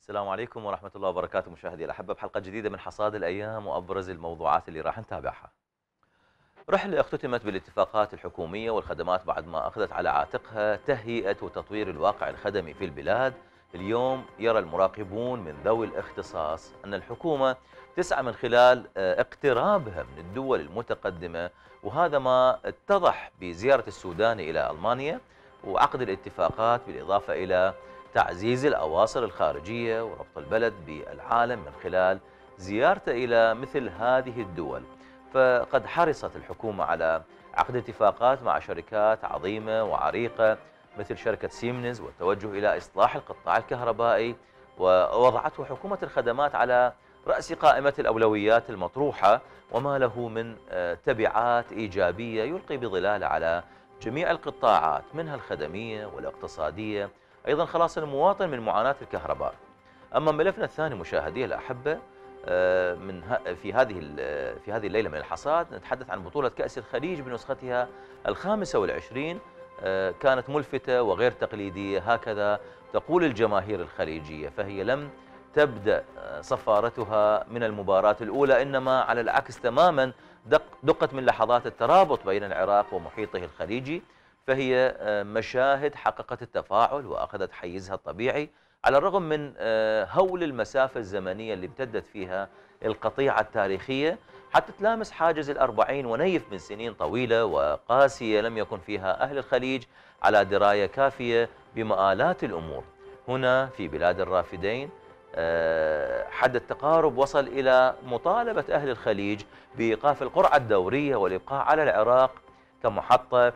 السلام عليكم ورحمة الله وبركاته مشاهدي الأحبة. بحلقة جديدة من حصاد الأيام وأبرز الموضوعات اللي راح نتابعها. رحلة اختتمت بالاتفاقات الحكومية والخدمات بعد ما أخذت على عاتقها تهيئة وتطوير الواقع الخدمي في البلاد. اليوم يرى المراقبون من ذوي الاختصاص أن الحكومة تسعى من خلال آه، اقترابها من الدول المتقدمة وهذا ما اتضح بزيارة السوداني إلى ألمانيا وعقد الاتفاقات بالإضافة إلى تعزيز الأواصر الخارجية وربط البلد بالعالم من خلال زيارته إلى مثل هذه الدول. فقد حرصت الحكومة على عقد اتفاقات مع شركات عظيمة وعريقة مثل شركة سيمنز والتوجه إلى إصلاح القطاع الكهربائي ووضعته حكومة الخدمات على رأس قائمة الأولويات المطروحة وما له من آه، تبعات إيجابية يلقي بظلال على جميع القطاعات منها الخدمية والاقتصادية أيضا خلاص المواطن من معاناة الكهرباء. أما ملفنا الثاني مشاهدي الأحبة آه، من في هذه في هذه الليلة من الحصاد نتحدث عن بطولة كأس الخليج بنسختها الخامسة والعشرين آه، كانت ملفتة وغير تقليدية. هكذا تقول الجماهير الخليجية فهي لم تبدأ آه، صفارتها من المباراة الأولى إنما على العكس تماما دق دقت من لحظات الترابط بين العراق ومحيطه الخليجي. فهي آه، مشاهد حققت التفاعل وأخذت حيزها الطبيعي على الرغم من هول المسافة الزمنية اللي امتدت فيها القطيعة التاريخية. حتى تلامس حاجز الأربعين ونيف من سنين طويلة وقاسية لم يكن فيها أهل الخليج على دراية كافية بمآلات الأمور. هنا في بلاد الرافدين آه، حد التقارب وصل إلى مطالبة أهل الخليج بإيقاف القرعة الدورية والإبقاء على العراق كمحطة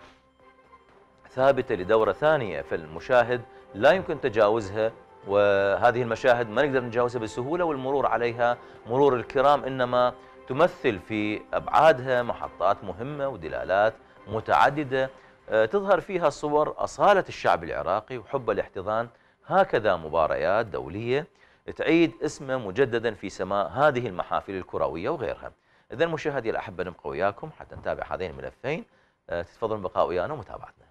ثابتة لدورة ثانية فالمشاهد لا يمكن تجاوزها وهذه المشاهد ما نقدر نتجاوزها بسهولة والمرور عليها مرور الكرام إنما تمثل في أبعادها محطات مهمة ودلالات متعددة آه، تظهر فيها صور أصالة الشعب العراقي وحب الاحتضان. هكذا مباريات دولية تعيد اسمه مجددا في سماء هذه المحافل الكروية وغيرها. إذا مشاهدي الأحبة نبقى وياكم حتى نتابع هذين الملفين. آه، تتفضلوا بقاء ويانا ومتابعتنا.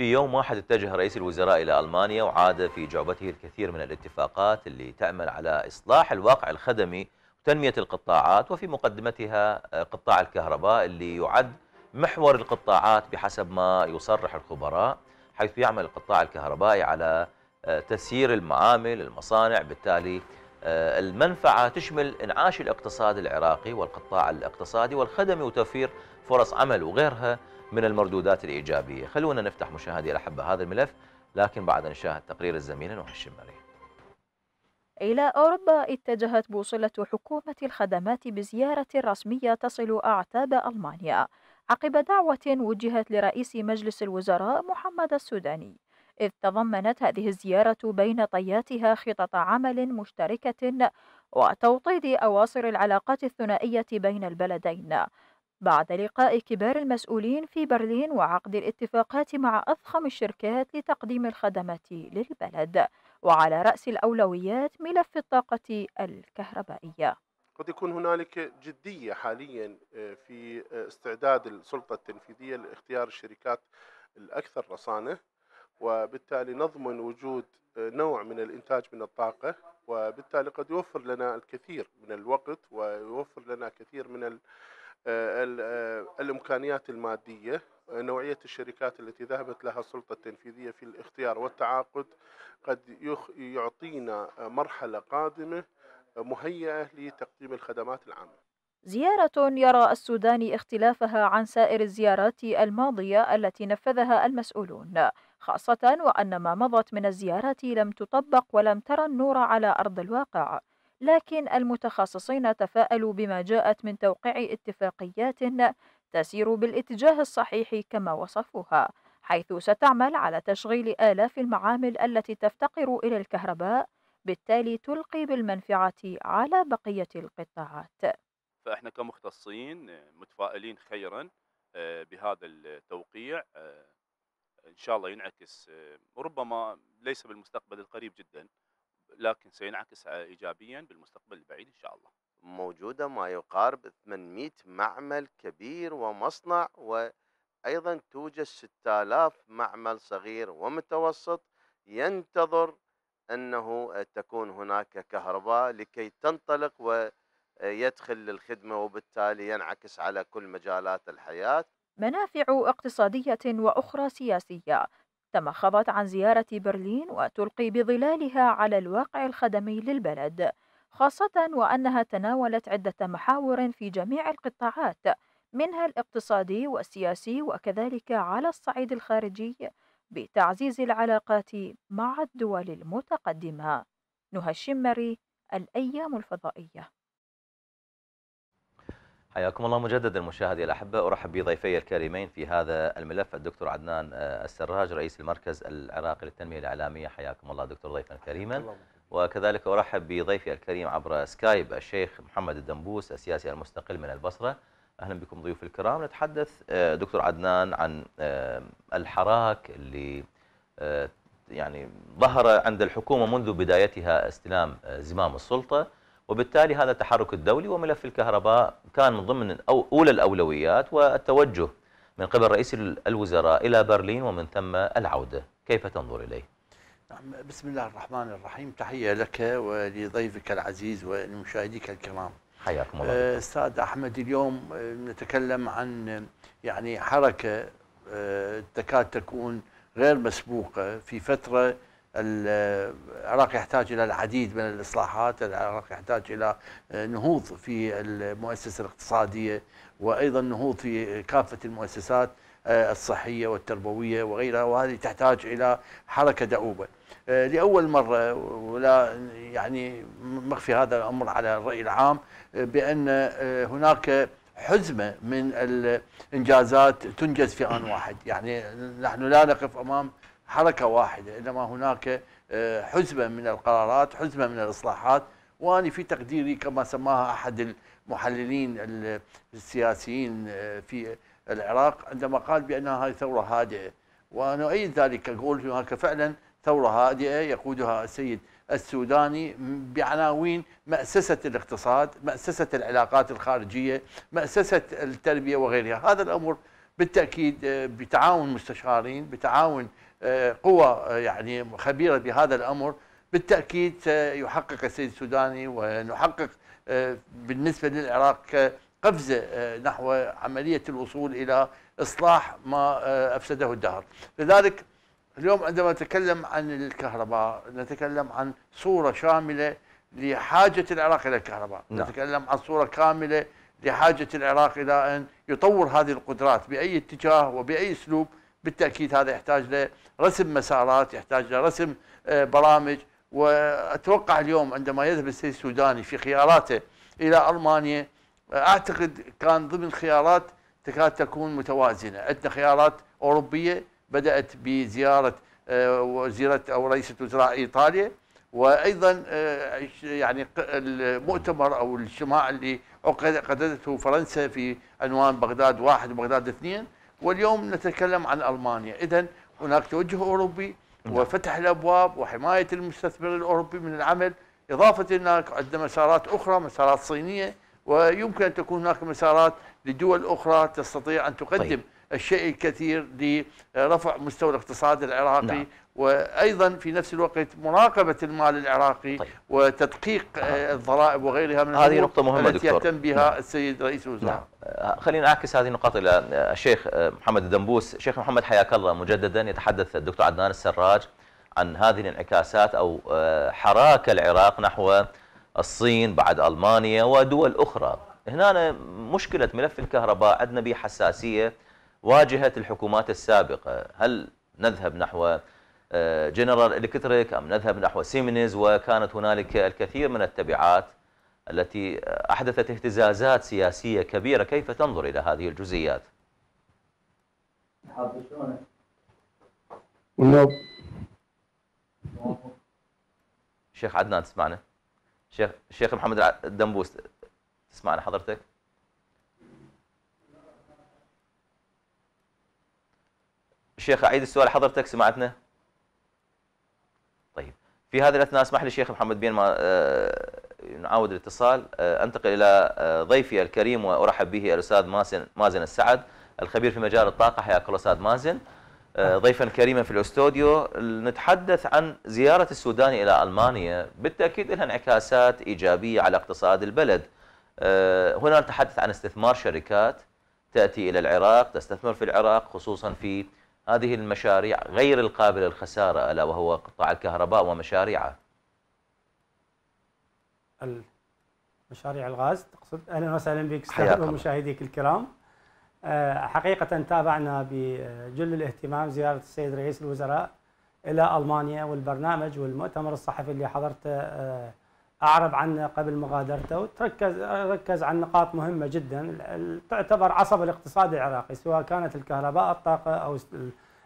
في يوم واحد اتجه رئيس الوزراء إلى ألمانيا وعاد في جعبته الكثير من الاتفاقات اللي تعمل على إصلاح الواقع الخدمي وتنمية القطاعات وفي مقدمتها آه، قطاع الكهرباء اللي يعد محور القطاعات بحسب ما يصرح الخبراء حيث يعمل القطاع الكهربائي على آه، تسيير المعامل المصانع بالتالي آه، المنفعة تشمل إنعاش الاقتصاد العراقي والقطاع الاقتصادي والخدمي وتوفير فرص عمل وغيرها. من المردودات الإيجابية. خلونا نفتح مشاهدي الأحبة هذا الملف لكن بعد نشاهد تقرير الزميل نوح الشمري. إلى أوروبا اتجهت بوصلة حكومة الخدمات بزيارة رسمية تصل أعتاب ألمانيا. عقب دعوة وجهت لرئيس مجلس الوزراء محمد السوداني إذ تضمنت هذه الزيارة بين طياتها خطط عمل مشتركة وتوطيد أواصر العلاقات الثنائية بين البلدين. بعد لقاء كبار المسؤولين في برلين وعقد الاتفاقات مع أضخم الشركات لتقديم الخدمات للبلد وعلى رأس الأولويات ملف الطاقة الكهربائية. قد يكون هنالك جدية حاليا آه، في آه، استعداد السلطة التنفيذية لاختيار الشركات الأكثر رصانة وبالتالي نضمن وجود آه، نوع من الإنتاج من الطاقة وبالتالي قد يوفر لنا الكثير من الوقت ويوفر لنا كثير من الإمكانيات المادية نوعية الشركات التي ذهبت لها السلطة التنفيذية في الاختيار والتعاقد قد يعطينا مرحلة قادمة مهيئة لتقديم الخدمات العامة. زيارة يرى السودان اختلافها عن سائر الزيارات الماضية التي نفذها المسؤولون خاصة وأن ما مضت من الزيارات لم تطبق ولم ترى النور على أرض الواقع. لكن المتخصصين تفاءلوا بما جاءت من توقيع اتفاقيات تسير بالاتجاه الصحيح كما وصفوها حيث ستعمل على تشغيل آلاف المعامل التي تفتقر إلى الكهرباء بالتالي تلقي بالمنفعة على بقية القطاعات. فإحنا كمختصين متفائلين خيرا آه، بهذا التوقيع آه، إن شاء الله ينعكس آه، ربما ليس بالمستقبل القريب جدا. لكن سينعكس إيجابيا بالمستقبل البعيد إن شاء الله. موجودة ما يقارب 800 معمل كبير ومصنع وأيضا توجد 6000 معمل صغير ومتوسط ينتظر أنه تكون هناك كهرباء لكي تنطلق ويدخل للخدمة وبالتالي ينعكس على كل مجالات الحياة. منافع اقتصادية وأخرى سياسية. تمخضت عن زيارة برلين وتلقي بظلالها على الواقع الخدمي للبلد خاصة وأنها تناولت عدة محاور في جميع القطاعات منها الاقتصادي والسياسي وكذلك على الصعيد الخارجي بتعزيز العلاقات مع الدول المتقدمة. نهى الشمري الأيام الفضائية. حياكم الله مجددا مشاهدي الأحبة أرحب بضيفي الكريمين في هذا الملف الدكتور عدنان السراج رئيس المركز العراقي للتنمية الإعلامية. حياكم الله دكتور ضيفا كريما. وكذلك أرحب بضيفي الكريم عبر سكايب الشيخ محمد الدنبوس السياسي المستقل من البصرة. أهلا بكم ضيوف الكرام. نتحدث دكتور عدنان عن الحراك اللي يعني ظهر عند الحكومة منذ بدايتها استلام زمام السلطة. وبالتالي هذا التحرك الدولي وملف الكهرباء كان من ضمن أولى الأولويات والتوجه من قبل رئيس الوزراء إلى برلين ومن ثم العودة. كيف تنظر إليه؟ نعم بسم الله الرحمن الرحيم. تحية لك ولضيفك العزيز ولمشاهديك الكرام. حياكم الله. أستاذ أحمد اليوم نتكلم عن يعني حركة تكاد تكون غير مسبوقة في فترة العراق يحتاج إلى العديد من الإصلاحات، العراق يحتاج إلى نهوض في المؤسسة الاقتصادية وأيضا نهوض في كافة المؤسسات الصحية والتربوية وغيرها وهذه تحتاج إلى حركة دؤوبة. لأول مرة ولا يعني مخفي هذا الأمر على الرأي العام بأن هناك حزمة من الإنجازات تنجز في آن واحد، يعني نحن لا نقف أمام حركة واحدة إنما هناك حزمه من القرارات، حزمه من الإصلاحات وأنا في تقديري كما سماها أحد المحللين السياسيين في العراق عندما قال بانها هذه ثورة هادئة. وأنا أؤيد ذلك أقول هناك فعلا ثورة هادئة يقودها السيد السوداني بعناوين مأسسة الاقتصاد مأسسة العلاقات الخارجية مأسسة التربية وغيرها. هذا الأمر بالتأكيد بتعاون مستشارين بتعاون قوى يعني خبيرة بهذا الأمر. بالتأكيد سيحقق السيد السوداني ونحقق بالنسبة للعراق قفزة نحو عملية الوصول إلى إصلاح ما أفسده الدهر. لذلك اليوم عندما نتكلم عن الكهرباء نتكلم عن صورة شاملة لحاجة العراق إلى الكهرباء. نعم. نتكلم عن صورة كاملة لحاجة العراق إلى أن يطور هذه القدرات بأي اتجاه وبأي أسلوب. بالتأكيد هذا يحتاج لرسم مسارات يحتاج لرسم برامج. وأتوقع اليوم عندما يذهب السيد السوداني في خياراته إلى ألمانيا أعتقد كان ضمن خيارات تكاد تكون متوازنة. عندنا خيارات أوروبية بدأت بزيارة وزيرة أو رئيسة وزراء إيطاليا. وأيضا يعني المؤتمر أو الاجتماع اللي عقدته فرنسا في عنوان بغداد واحد وبغداد اثنين. واليوم نتكلم عن ألمانيا. إذا هناك توجه أوروبي وفتح الأبواب وحماية المستثمر الأوروبي من العمل إضافة هناك عندنا مسارات أخرى مسارات صينية ويمكن أن تكون هناك مسارات لدول أخرى تستطيع أن تقدم طيب. الشيء الكثير لرفع مستوى الاقتصاد العراقي نعم. وأيضا في نفس الوقت مراقبة المال العراقي طيب. وتدقيق آه. الضرائب وغيرها من هذه نقطة مهمة التي دكتور يهتم بها نعم. السيد رئيس الوزراء نعم. خلينا نعكس هذه النقاط إلى الشيخ محمد الدنبوس شيخ محمد حياك الله مجددا يتحدث الدكتور عدنان السراج عن هذه الانعكاسات أو حراك العراق نحو الصين بعد ألمانيا ودول أخرى هنا مشكلة ملف الكهرباء عندنا به حساسية واجهت الحكومات السابقة هل نذهب نحو جنرال الكتريك أم نذهب نحو سيمنز وكانت هنالك الكثير من التبعات التي أحدثت اهتزازات سياسية كبيرة. كيف تنظر إلى هذه الجزئيات؟ شيخ عدنان تسمعنا؟ شيخ شيخ محمد الدنبوس تسمعنا حضرتك؟ شيخ أعيد السؤال حضرتك سمعتنا؟ في هذه الأثناء اسمح لي شيخ محمد بين ما نعاود الاتصال. أنتقل إلى ضيفي الكريم وأرحب به الأستاذ مازن مازن السعد الخبير في مجال الطاقة. حياك الله أستاذ مازن. آه، ضيفا كريما في الاستوديو. نتحدث عن زيارة السودان إلى ألمانيا. بالتأكيد لها انعكاسات إيجابية على اقتصاد البلد. آه، هنا نتحدث عن استثمار شركات تأتي إلى العراق تستثمر في العراق خصوصا في هذه المشاريع غير القابلة للخسارة ألا وهو قطاع الكهرباء ومشاريعه. مشاريع الغاز تقصد؟ أهلا وسهلا بك الله. ومشاهديك الكرام. آه، حقيقة تابعنا بجل الاهتمام زيارة السيد رئيس الوزراء إلى ألمانيا والبرنامج والمؤتمر الصحفي اللي حضرته آه، أعرب عنه قبل مغادرته وتركز ركز عن نقاط مهمة جدا. تعتبر عصب الاقتصاد العراقي سواء كانت الكهرباء الطاقة أو است-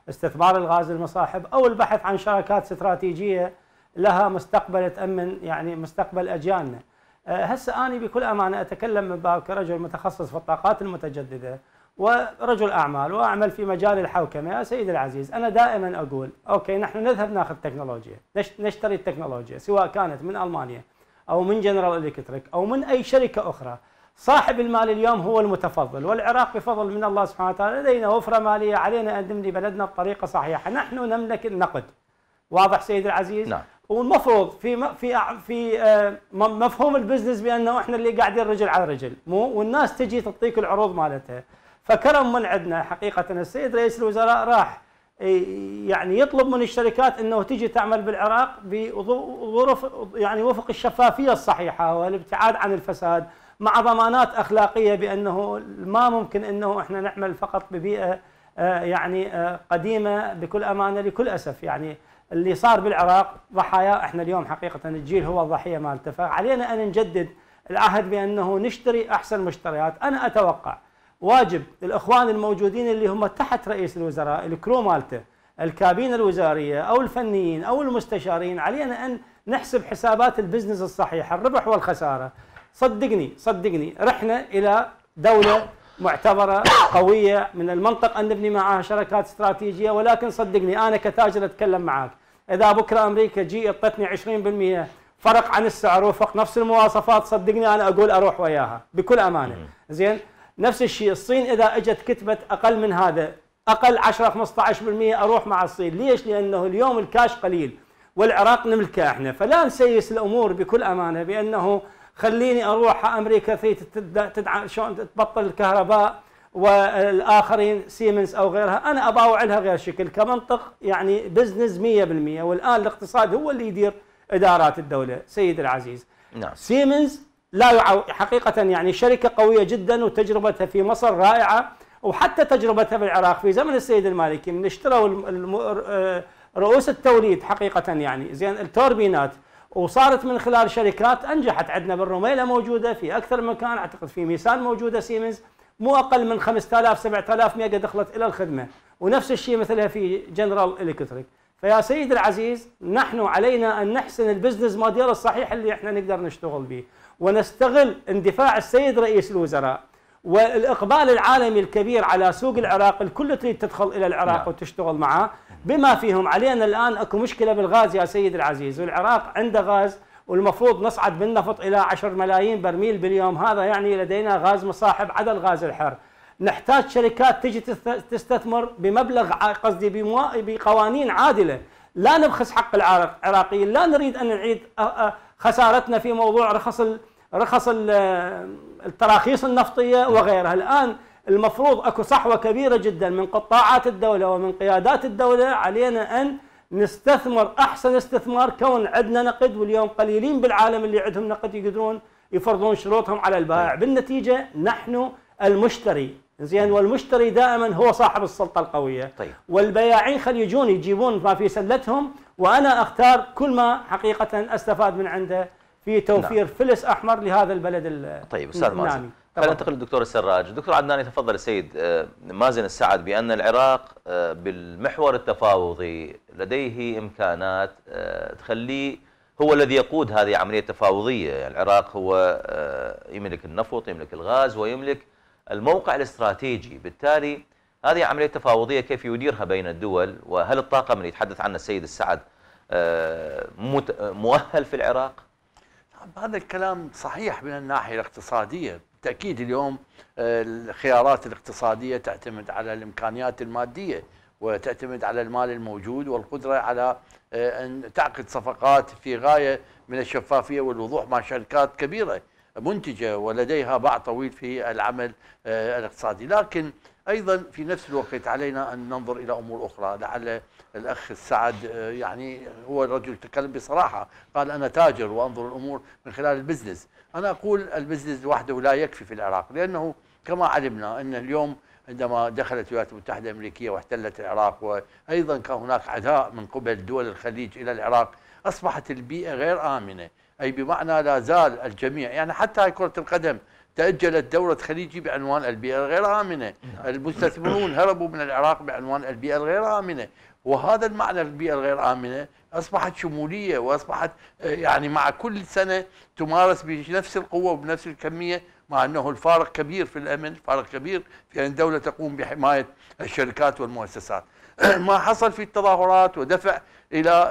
استثمار الغاز المصاحب أو البحث عن شراكات استراتيجية لها مستقبل تأمن يعني مستقبل أجيالنا. آه، هسه أنا بكل أمانة أتكلم من باب كرجل متخصص في الطاقات المتجددة ورجل أعمال وأعمل في مجال الحوكمة. يا سيدي العزيز أنا دائما أقول okay نحن نذهب ناخذ تكنولوجيا نش- نشتري التكنولوجيا سواء كانت من ألمانيا أو من جنرال إلكتريك أو من أي شركة أخرى. صاحب المال اليوم هو المتفضل والعراق بفضل من الله سبحانه وتعالى. لدينا وفرة مالية علينا أن نبني بلدنا بطريقة صحيحة. نحن نملك النقد. واضح سيدي العزيز؟ نعم. والمفروض في في في آه، مفهوم البزنس بأنه إحنا اللي قاعدين رجل على رجل. مو؟ والناس تجي تعطيك العروض مالتها. فكرم من عندنا حقيقة السيد رئيس الوزراء راح. يعني يطلب من الشركات إنه تجي تعمل بالعراق بظروف يعني وفق الشفافية الصحيحة والابتعاد عن الفساد مع ضمانات أخلاقية بأنه ما ممكن إنه إحنا نعمل فقط ببيئة آه، يعني آه، قديمة بكل أمانة لكل أسف. يعني اللي صار بالعراق ضحايا إحنا اليوم حقيقة الجيل هو الضحية مالته. فعلينا أن نجدد العهد بأنه نشتري أحسن مشتريات. أنا أتوقع واجب الإخوان الموجودين اللي هم تحت رئيس الوزراء ال crew مالته الكابينة الوزارية أو الفنيين أو المستشارين علينا أن نحسب حسابات ال business الصحيحة الربح والخسارة. صدقني صدقني رحنا إلى دولة معتبرة قوية من المنطق أن نبني معها شراكات استراتيجية ولكن صدقني أنا كتاجر أتكلم معك إذا بكرة أمريكا جي اعطتني 20% فرق عن السعر وفق نفس المواصفات صدقني أنا أقول أروح وياها بكل أمانة. زين؟ نفس الشيء. الصين إذا إجت كتبت أقل من هذا أقل 10 15% أروح مع الصين. ليش؟ لأنه اليوم الكاش قليل والعراق نملكه إحنا. فلا نسيس الأمور بكل أمانة بأنه خليني أروح أمريكا في تد- تدعم شلون تبطل الكهرباء والآخرين سيمنز أو غيرها. أنا أباوع لها غير شكل كمنطق يعني business 100% والآن الاقتصاد هو اللي يدير إدارات الدولة. سيد العزيز. نعم. سيمنز لا يعو... حقيقة يعني شركة قوية جدا وتجربتها في مصر رائعة وحتى تجربتها بالعراق في زمن السيد المالكي من اشتروا الم... آه، رؤوس التوليد حقيقة يعني زين التوربينات وصارت من خلال شركات أنجحت عندنا بالرميلة موجودة في أكثر من مكان أعتقد في ميسان موجودة سيمنز مو أقل من 5000 7000 ميجا دخلت إلى الخدمة ونفس الشيء مثلها في جنرال إلكتريك. فيا سيد العزيز نحن علينا أن نحسن ال business model الصحيح اللي إحنا نقدر نشتغل به. ونستغل اندفاع السيد رئيس الوزراء والإقبال العالمي الكبير على سوق العراق الكل تريد تدخل إلى العراق نعم. نعم. وتشتغل معاه بما فيهم علينا الآن أكو مشكلة بالغاز يا سيد العزيز. والعراق عنده غاز والمفروض نصعد بالنفط إلى 10 ملايين برميل باليوم. هذا يعني لدينا غاز مصاحب عدا الغاز الحر. نحتاج شركات تجي تست- تستثمر بمبلغ قصدي بقوانين عادلة. لا نبخس حق العراق- العراقيين. لا نريد أن نعيد خسارتنا في موضوع رخص رخص ال- التراخيص النفطية وغيرها. الآن المفروض أكو صحوة كبيرة جدا من قطاعات الدولة ومن قيادات الدولة علينا أن نستثمر أحسن استثمار كون عندنا نقد واليوم قليلين بالعالم اللي عندهم نقد يقدرون يفرضون شروطهم على البائع. بالنتيجة نحن المشتري. زين والمشتري دائما هو صاحب السلطة القوية. طيب. والبياعين خلي يجون يجيبون ما في سلتهم. وأنا أختار كل ما حقيقة أستفاد من عنده في توفير نعم. فلس أحمر لهذا البلد ال- طيب أستاذ مازن النامي. خلينا. ننتقل للدكتور السراج دكتور عدنان تفضل السيد آه، مازن السعد بأن العراق آه، بالمحور التفاوضي لديه إمكانات آه، تخليه هو الذي يقود هذه عملية تفاوضية يعني العراق هو يملك النفط يملك الغاز ويملك الموقع الاستراتيجي بالتالي هذه عملية تفاوضية كيف يديرها بين الدول وهل الطاقم اللي يتحدث عنه السيد السعد آه، مت- مؤهل في العراق؟ نعم، هذا الكلام صحيح من الناحية الاقتصادية. بالتأكيد اليوم آه، الخيارات الاقتصادية تعتمد على الإمكانيات المادية وتعتمد على المال الموجود والقدرة على آه، أن تعقد صفقات في غاية من الشفافية والوضوح مع شركات كبيرة منتجة ولديها باع طويل في العمل آه، الاقتصادي، لكن أيضا في نفس الوقت علينا أن ننظر إلى أمور أخرى، لعل الأخ السعد آه، يعني هو الرجل تكلم بصراحة، قال أنا تاجر وأنظر الأمور من خلال ال business، أنا أقول ال business وحده لا يكفي في العراق لأنه كما علمنا أن اليوم عندما دخلت الولايات المتحدة الأمريكية واحتلت العراق وأيضا كان هناك عداء من قبل دول الخليج إلى العراق أصبحت البيئة غير آمنة. أي بمعنى لا زال الجميع يعني حتى كرة القدم تأجلت دورة خليجي بعنوان البيئة الغير آمنة. المستثمرون هربوا من العراق بعنوان البيئة الغير آمنة. وهذا المعنى البيئة الغير آمنة أصبحت شمولية وأصبحت آه، يعني مع كل سنة تمارس بنفس القوة وبنفس الكمية مع أنه الفارق كبير في الأمن فارق كبير في أن الدولة تقوم بحماية الشركات والمؤسسات. ما حصل في التظاهرات ودفع إلى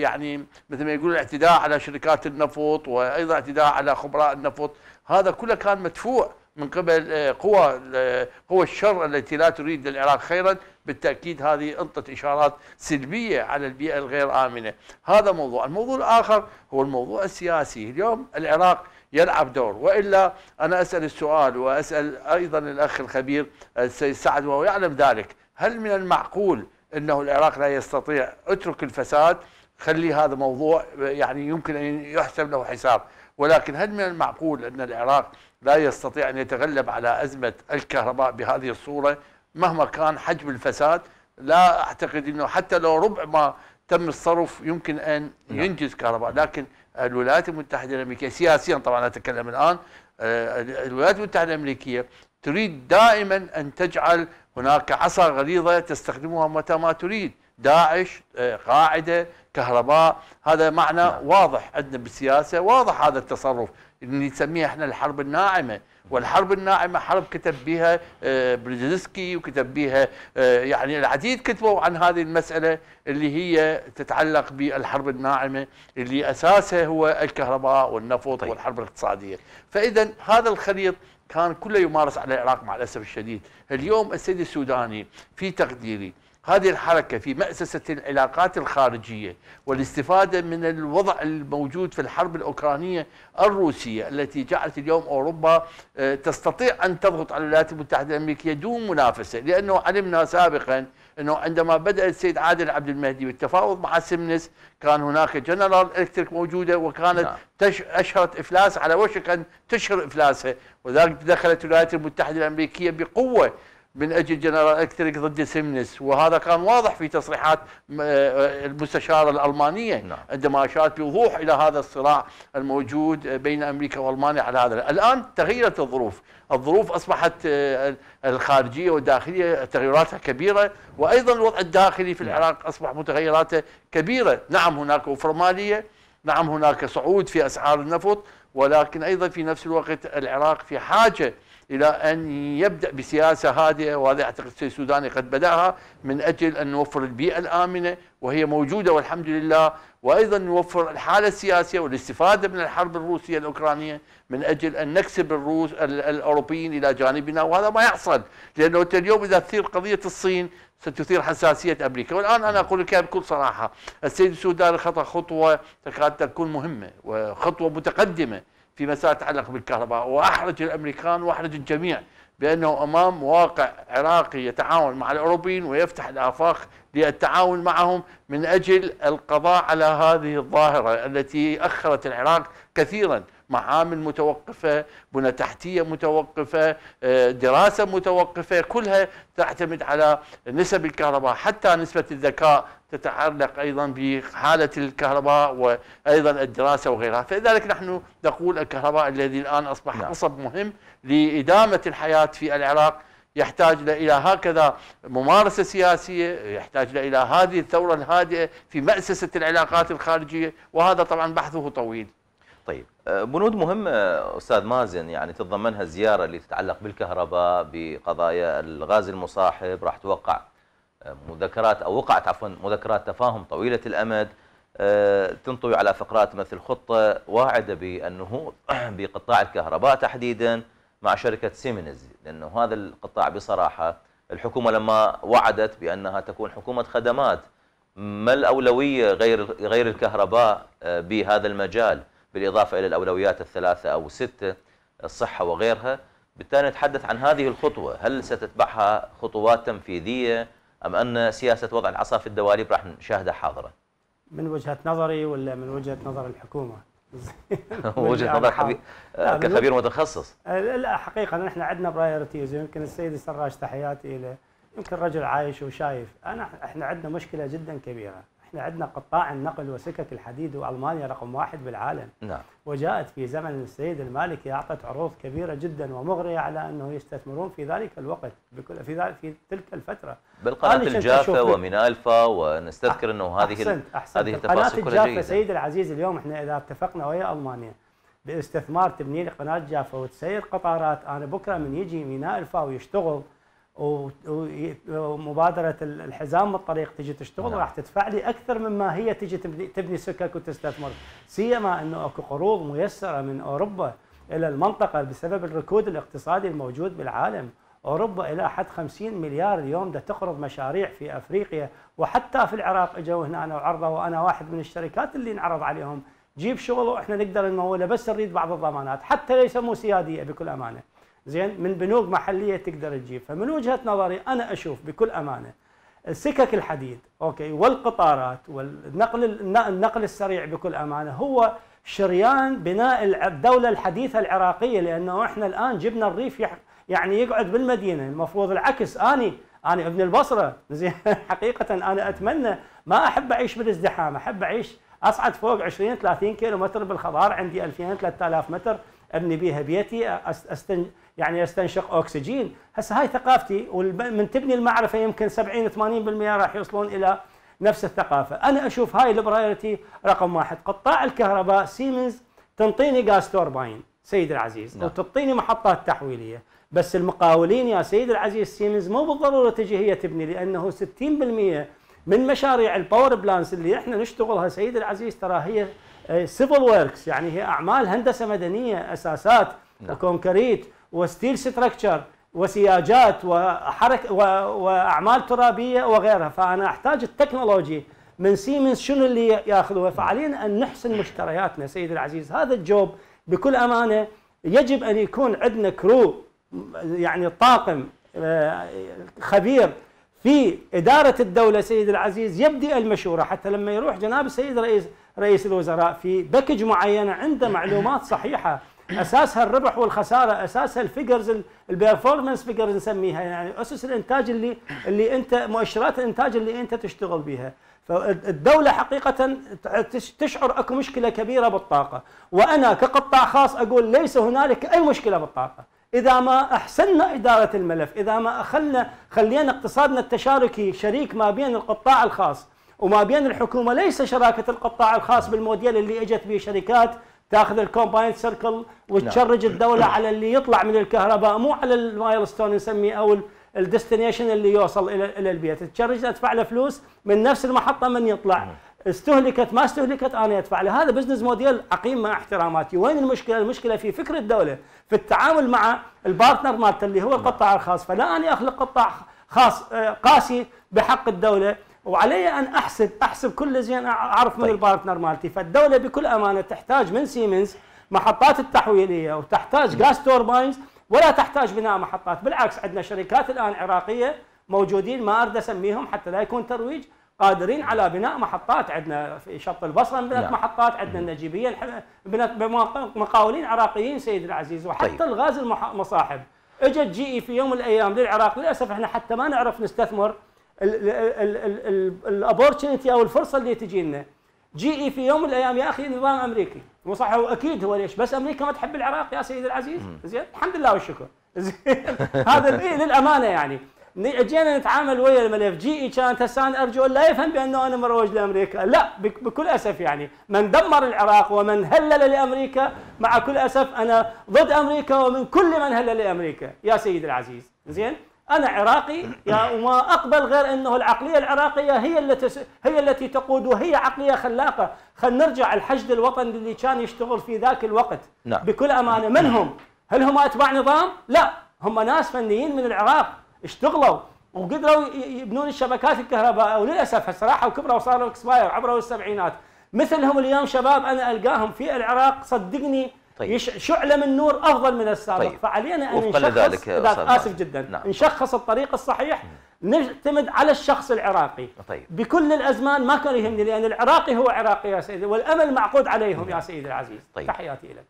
يعني مثل ما يقول الاعتداء على شركات النفط وأيضا اعتداء على خبراء النفط. هذا كله كان مدفوع من قبل آه، قوى آه، قوى الشر التي لا تريد للعراق خيرا. بالتأكيد هذه أنطت إشارات سلبية على البيئة الغير آمنة. هذا موضوع. الموضوع الآخر هو الموضوع السياسي. اليوم العراق يلعب دور. وإلا أنا أسأل السؤال وأسأل أيضا الأخ الخبير السيد سعد وهو يعلم ذلك. هل من المعقول إنه العراق لا يستطيع اترك الفساد؟ خلي هذا موضوع يعني يمكن أن يحسب له حساب. ولكن هل من المعقول أن العراق لا يستطيع أن يتغلب على أزمة الكهرباء بهذه الصورة مهما كان حجم الفساد؟ لا أعتقد إنه حتى لو ربع ما تم الصرف يمكن أن نعم. ينجز كهرباء. لكن الولايات المتحدة الأمريكية سياسيا طبعا أتكلم الآن آه، الولايات المتحدة الأمريكية تريد دائما أن تجعل هناك عصا غليظة تستخدمها متى ما تريد. داعش آه، قاعدة كهرباء هذا معنى نعم. واضح عندنا بالسياسة واضح هذا التصرف اللي نسميه إحنا الحرب الناعمة والحرب الناعمة حرب كتب بها آه، بريزنسكي وكتب بها آه، يعني العديد كتبوا عن هذه المسألة اللي هي تتعلق بالحرب الناعمة اللي أساسها هو الكهرباء والنفط طيب. والحرب الاقتصادية فإذا هذا الخليط كان كله يمارس على العراق مع الأسف الشديد اليوم السيد السوداني في تقديري هذه الحركة في مأسسة العلاقات الخارجية والاستفادة من الوضع الموجود في الحرب الأوكرانية الروسية التي جعلت اليوم أوروبا آه، تستطيع أن تضغط على الولايات المتحدة الأمريكية دون منافسة لأنه علمنا سابقا أنه عندما بدأ السيد عادل عبد المهدي بالتفاوض مع سيمنس كان هناك جنرال إلكتريك موجودة وكانت نعم. تش أشهرت إفلاس على وشك أن تشهر إفلاسها وذلك دخلت الولايات المتحدة الأمريكية بقوة من أجل جنرال إلكتريك ضد سيمنس وهذا كان واضح في تصريحات آه، المستشارة الألمانية نعم. عندما أشارت بوضوح إلى هذا الصراع الموجود بين أمريكا وألمانيا على هذا الآن تغيرت الظروف الظروف أصبحت آه، الخارجية والداخلية تغيراتها كبيرة وأيضا الوضع الداخلي في نعم. العراق أصبح متغيراته كبيرة نعم هناك وفره ماليه نعم هناك صعود في أسعار النفط ولكن أيضا في نفس الوقت العراق في حاجة إلى أن يبدأ بسياسة هادئة وهذا اعتقد السيد السوداني قد بدأها من أجل أن نوفر البيئة الآمنة وهي موجودة والحمد لله. وأيضا نوفر الحالة السياسية والاستفادة من الحرب الروسية الأوكرانية من أجل أن نكسب الروس الأوروبيين إلى جانبنا. وهذا ما يحصل لأنه انت اليوم إذا تثير قضية الصين ستثير حساسية أمريكا. والآن أنا أقول لك بكل صراحة السيد السوداني خطأ خطوة تكاد تكون مهمة وخطوة متقدمة. في مسائل تتعلق بالكهرباء. واحرج الأمريكان واحرج الجميع بأنه أمام واقع عراقي يتعاون مع الأوروبيين ويفتح الآفاق للتعاون معهم من أجل القضاء على هذه الظاهرة التي أخرت العراق كثيرا. معامل متوقفة بنى تحتية متوقفة آه، دراسة متوقفة كلها تعتمد على نسب الكهرباء. حتى نسبة الذكاء تتعلق أيضا بحالة الكهرباء وأيضا الدراسة وغيرها، فلذلك نحن نقول الكهرباء الذي الآن أصبح نعم. قصب مهم لإدامة الحياة في العراق يحتاج إلى هكذا ممارسة سياسية، يحتاج إلى هذه الثورة الهادئة في مأسسة العلاقات الخارجية، وهذا طبعا بحثه طويل. طيب آه، بنود مهمة أستاذ مازن يعني تتضمنها الزيارة اللي تتعلق بالكهرباء بقضايا الغاز المصاحب راح توقع آه، مذكرات أو وقعت عفوا مذكرات تفاهم طويلة الأمد آه، تنطوي على فقرات مثل خطة واعدة بالنهوض بقطاع الكهرباء تحديدا مع شركة سيمنز لأنه هذا القطاع بصراحة الحكومة لما وعدت بأنها تكون حكومة خدمات ما الأولوية غير غير الكهرباء آه، بهذا المجال بالإضافة إلى الأولويات الثلاثة أو الستة الصحة وغيرها. بالتالي نتحدث عن هذه الخطوة هل ستتبعها خطوات تنفيذية أم أن سياسة وضع العصا في الدواليب راح نشاهدها حاضرة من وجهة نظري ولا من وجهة نظر الحكومة؟ وجهة نظر من كخبير متخصص. آه، لا حقيقة نحن عندنا priorities. يمكن السيد السراج تحياتي له. يمكن رجل عايش وشايف. انا إحنا عندنا مشكلة جدا كبيرة. إحنا عندنا قطاع النقل وسكك الحديد وألمانيا رقم واحد بالعالم. نعم. وجاءت في زمن السيد المالكي أعطت عروض كبيرة جدا ومغرية على أنه يستثمرون في ذلك الوقت بكل في ذلك في تلك الفترة. أشوف لك- وميناء ألفا ونستذكر أنه هذه أحسنت أحسنت. هذه القناه الجافة جيدة. سيدي العزيز اليوم إحنا إذا اتفقنا ويا ألمانيا باستثمار تبني لي قناة جافة وتسير قطارات أنا بكرة من يجي ميناء ألفا ويشتغل ومبادرة ال- الحزام بالطريق تجي تشتغل نعم. راح تدفع لي أكثر مما هي تجي تبني, تبني سكك وتستثمر. سيما إنه أكو قروض ميسرة من أوروبا إلى المنطقة بسبب الركود الاقتصادي الموجود بالعالم. أوروبا إلى حد 50 مليار اليوم ده تقرض مشاريع في أفريقيا وحتى في العراق إجوا هنا وعرضوا وأنا واحد من الشركات اللي انعرض عليهم. جيب شغل وإحنا نقدر نموله بس نريد بعض الضمانات حتى لا يسموه سيادية بكل أمانة. زين من بنوك محلية تقدر تجيب. فمن وجهة نظري أنا أشوف بكل أمانة السكك الحديد أوكي والقطارات والنقل النقل السريع بكل أمانة هو شريان بناء الدولة الحديثة العراقية لأنه إحنا الآن جبنا الريف يعني يقعد بالمدينة. المفروض العكس. اني أنا ابن البصرة. زين. حقيقة أنا أتمنى ما أحب أعيش بالازدحام. أحب أعيش أصعد فوق 20 30 كيلو متر بالخضار. عندي 2000 3000 متر أبني بيها بيتي. أس- أستن يعني استنشق أكسجين هسه هاي ثقافتي ومن تبني المعرفة يمكن 70 80% راح يوصلون إلى نفس الثقافة أنا أشوف هاي ال priority رقم واحد قطاع الكهرباء سيمنز تنطيني gas turbine سيد العزيز نعم. وتعطيني محطات تحويلية بس المقاولين يا سيد العزيز سيمنز مو بالضرورة تجي هي تبني لأنه 60% من مشاريع ال power plants اللي إحنا نشتغلها سيد العزيز ترى هي civil works يعني هي أعمال هندسة مدنية أساسات نعم. و concrete و steel structure وسياجات وحرك و- وأعمال ترابية وغيرها. فأنا أحتاج ال technology من سيمنز شنو اللي ياخذوها فعلينا أن نحسن مشترياتنا سيدي العزيز. هذا ال job بكل أمانة يجب أن يكون عندنا crew يعني طاقم آه، خبير في إدارة الدولة سيد العزيز يبدأ المشورة. حتى لما يروح جناب السيد رئيس رئيس الوزراء في package معينة عنده معلومات صحيحة أساسها الربح والخسارة أساسها ال figures ال performance figures نسميها. يعني أسس الإنتاج اللي اللي أنت مؤشرات الإنتاج اللي أنت تشتغل بها فالدولة حقيقة تش- تشعر أكو مشكلة كبيرة بالطاقة. وأنا كقطاع خاص أقول ليس هنالك أي مشكلة بالطاقة. إذا ما أحسننا إدارة الملف إذا ما أخلنا خلينا اقتصادنا التشاركي شريك ما بين القطاع الخاص وما بين الحكومة ليس شراكة القطاع الخاص بالموديل اللي إجت به شركات تاخذ ال combined cycle وت charge الدولة على اللي يطلع من الكهرباء مو على ال milestone نسميه أو ال destination اللي يوصل إلى إلى البيت. ت charge أدفع له فلوس من نفس المحطة من يطلع. استهلكت ما استهلكت أنا أدفع له. هذا business model عقيم مع احتراماتي. وين المشكلة؟ المشكلة في فكر الدولة في التعامل مع ال partner مالته اللي هو القطاع الخاص. فلا اني أخلق قطاع خاص آه، قاسي بحق الدولة. وعلي أن أحسب أحسب كل زين أعرف من طيب. ال partner مالتي فالدولة بكل أمانة تحتاج من سيمنز محطات التحويلية وتحتاج gas turbines ولا تحتاج بناء محطات بالعكس عندنا شركات الآن عراقية موجودين ما أريد أسميهم حتى لا يكون ترويج قادرين على بناء محطات عندنا في شط البصرة بنت نعم. محطات عندنا النجيبية بنت مقاولين عراقيين سيد العزيز وحتى طيب. طيب. الغاز المصاحب اجت GE في يوم من الأيام للعراق للأسف إحنا حتى ما نعرف نستثمر ال opportunity أو الفرصة اللي تجي لنا. GE في يوم من الأيام يا أخي نظام أمريكي. مو صح هو أكيد هو ليش؟ بس أمريكا ما تحب العراق يا سيدي العزيز؟ زين؟ الحمد لله والشكر. زين هذا إيه للأمانة يعني. ن- جينا نتعامل ويا الملف. جي إي كانت هسه أنا ارجو لا يفهم بأنه أنا مروج لأمريكا. لا بك- بكل أسف يعني. من دمر العراق ومن هلل لأمريكا مع كل أسف أنا ضد أمريكا ومن كل من هلل لأمريكا. يا سيدي العزيز. زين؟ أنا عراقي يا وما أقبل غير إنه العقلية العراقية هي التي هي التي تقود وهي عقلية خلاقة خلينا نرجع الحشد الوطني اللي كان يشتغل في ذاك الوقت نعم. بكل أمانة من هم؟ هل هم أتباع نظام؟ لا هم ناس فنيين من العراق اشتغلوا وقدروا يبنون الشبكات الكهرباء وللأسف هسه وكبروا وصاروا إكسباير عبروا السبعينات مثلهم اليوم شباب أنا ألقاهم في العراق صدقني طيب. يش شعلة من نور أفضل من السابق طيب. فعلينا أن نشخص لذلك آسف. جدا نعم. نشخص الطريق الصحيح نعتمد على الشخص العراقي طيب بكل الأزمان ما كان يهمني لأن العراقي هو عراقي يا سيدي والأمل معقود عليهم يا سيدي العزيز طيب. تحياتي لك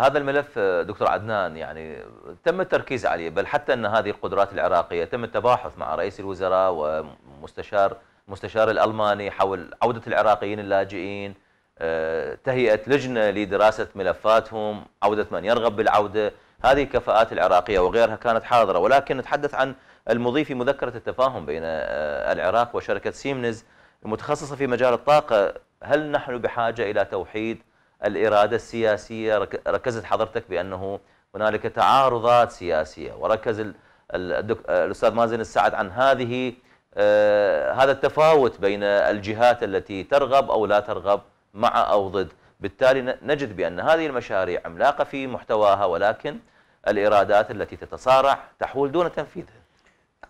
هذا الملف دكتور عدنان يعني تم التركيز عليه بل حتى أن هذه القدرات العراقية تم التباحث مع رئيس الوزراء ومستشار مستشار الألماني حول عودة العراقيين اللاجئين آه، تهيئة لجنة لدراسة ملفاتهم عودة من يرغب بالعودة. هذه الكفاءات العراقية وغيرها كانت حاضرة ولكن نتحدث عن المضي في مذكرة التفاهم بين آه، العراق وشركة سيمنز المتخصصه في مجال الطاقة. هل نحن بحاجة إلى توحيد الإرادة السياسية؟ رك- ركزت حضرتك بأنه هنالك تعارضات سياسية وركز الأستاذ مازن السعد عن هذه آه، هذا التفاوت بين الجهات التي ترغب أو لا ترغب مع أو ضد بالتالي نجد بأن هذه المشاريع عملاقة في محتواها ولكن الإرادات التي تتصارع تحول دون تنفيذها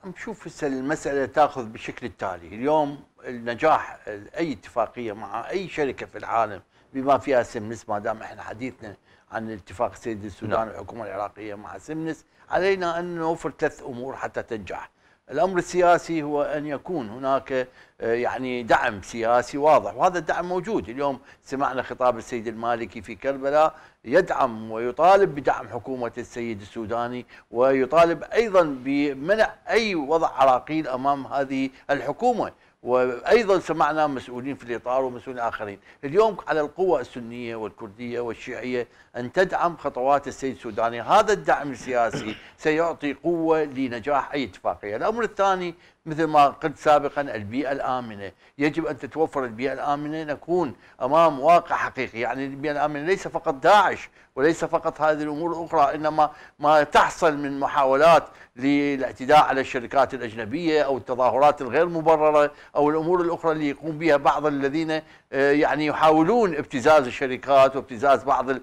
عم شوف هسه المسألة تأخذ بالشكل التالي، اليوم النجاح أي اتفاقية مع أي شركة في العالم بما فيها سمنس ما دام إحنا حديثنا عن اتفاق سيد السودان نعم. والحكومة العراقية مع سمنس، علينا أن نوفر ثلاث أمور حتى تنجح. الأمر السياسي هو أن يكون هناك آه، يعني دعم سياسي واضح وهذا الدعم موجود. اليوم سمعنا خطاب السيد المالكي في كربلاء يدعم ويطالب بدعم حكومة السيد السوداني ويطالب أيضا بمنع أي وضع عراقيل أمام هذه الحكومة. وأيضا سمعنا مسؤولين في الإطار ومسؤولين آخرين، اليوم على القوى السنية والكردية والشيعية أن تدعم خطوات السيد السوداني، هذا الدعم السياسي سيعطي قوة لنجاح أي اتفاقية، الأمر الثاني مثل ما قلت سابقا البيئة الآمنة، يجب أن تتوفر البيئة الآمنة نكون أمام واقع حقيقي، يعني البيئة الآمنة ليس فقط داعش وليس فقط هذه الأمور الأخرى إنما ما تحصل من محاولات للاعتداء على الشركات الأجنبية أو التظاهرات الغير مبررة أو الأمور الأخرى اللي يقوم بها بعض الذين يعني يحاولون ابتزاز الشركات وابتزاز بعض ال-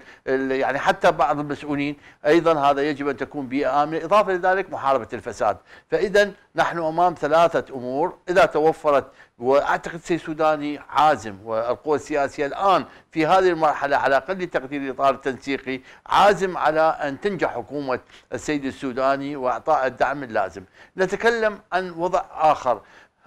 يعني حتى بعض المسؤولين. أيضا هذا يجب أن تكون بيئة آمنة. إضافة لذلك محاربة الفساد. فاذا نحن أمام ثلاثة أمور. إذا توفرت وأعتقد السيد السوداني عازم والقوى السياسية الآن في هذه المرحلة على أقل تقدير الإطار التنسيقي عازم على أن تنجح حكومة السيد السوداني وإعطاء الدعم اللازم. نتكلم عن وضع آخر.